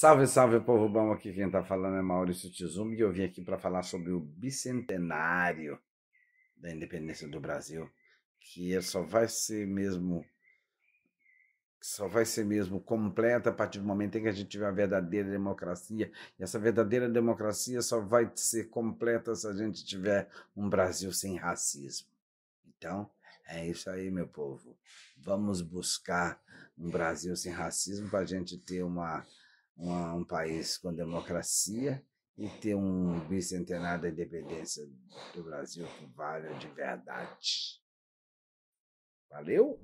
Salve, salve, povo bom! Aqui quem está falando é Maurício Tizumi e eu vim aqui para falar sobre o bicentenário da independência do Brasil, que só vai ser mesmo só vai ser mesmo completa a partir do momento em que a gente tiver a verdadeira democracia. E essa verdadeira democracia só vai ser completa se a gente tiver um Brasil sem racismo. Então, é isso aí, meu povo. Vamos buscar um Brasil sem racismo para a gente ter uma, uma, um país com democracia e ter um bicentenário da independência do Brasil que valha de verdade. Valeu?